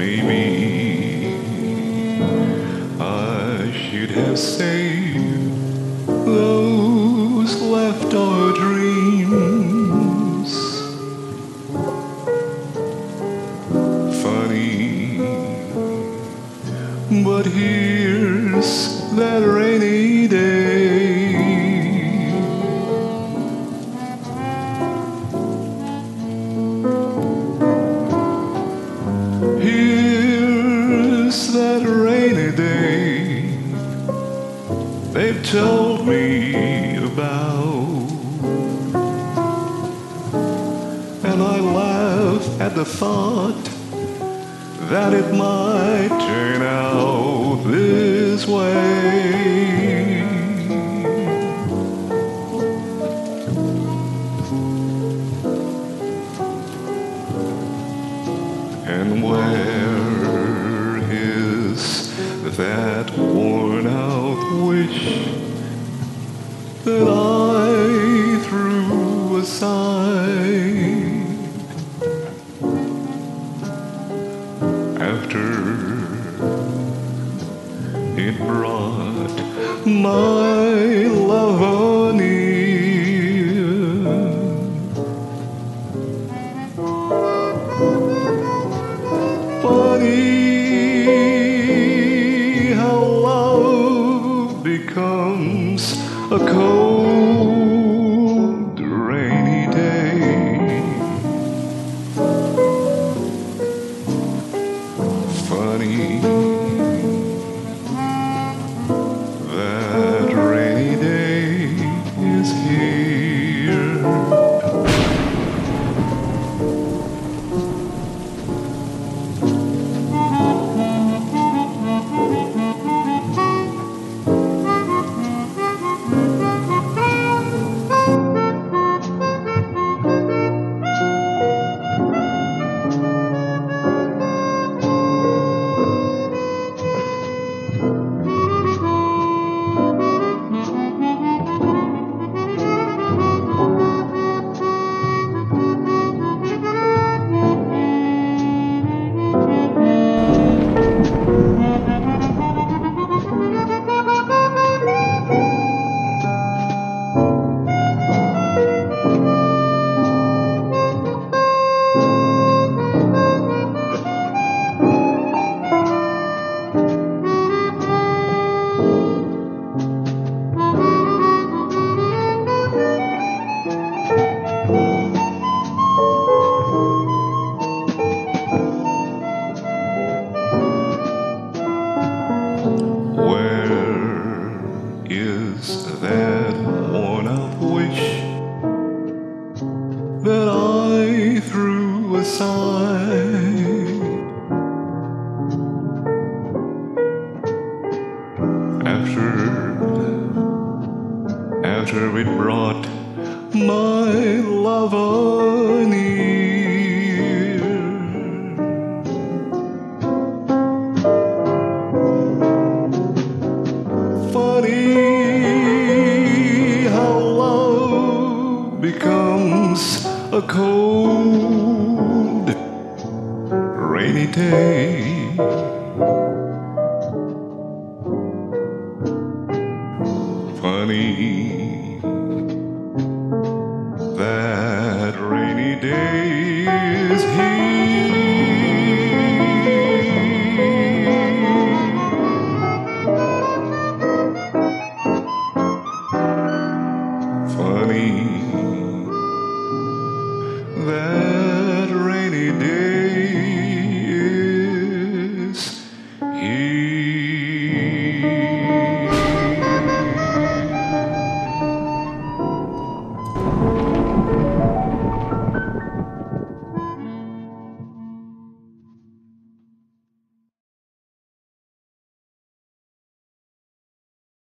Maybe I should have saved those left our dreams. Funny, but here's that. They've told me about. And I laugh at the thought that it might turn out this way. And where is that wish that I threw aside. After it brought my love after after it brought my near? Funny how love becomes a cold, rainy day. Funny that rainy day is here. Funny that rainy day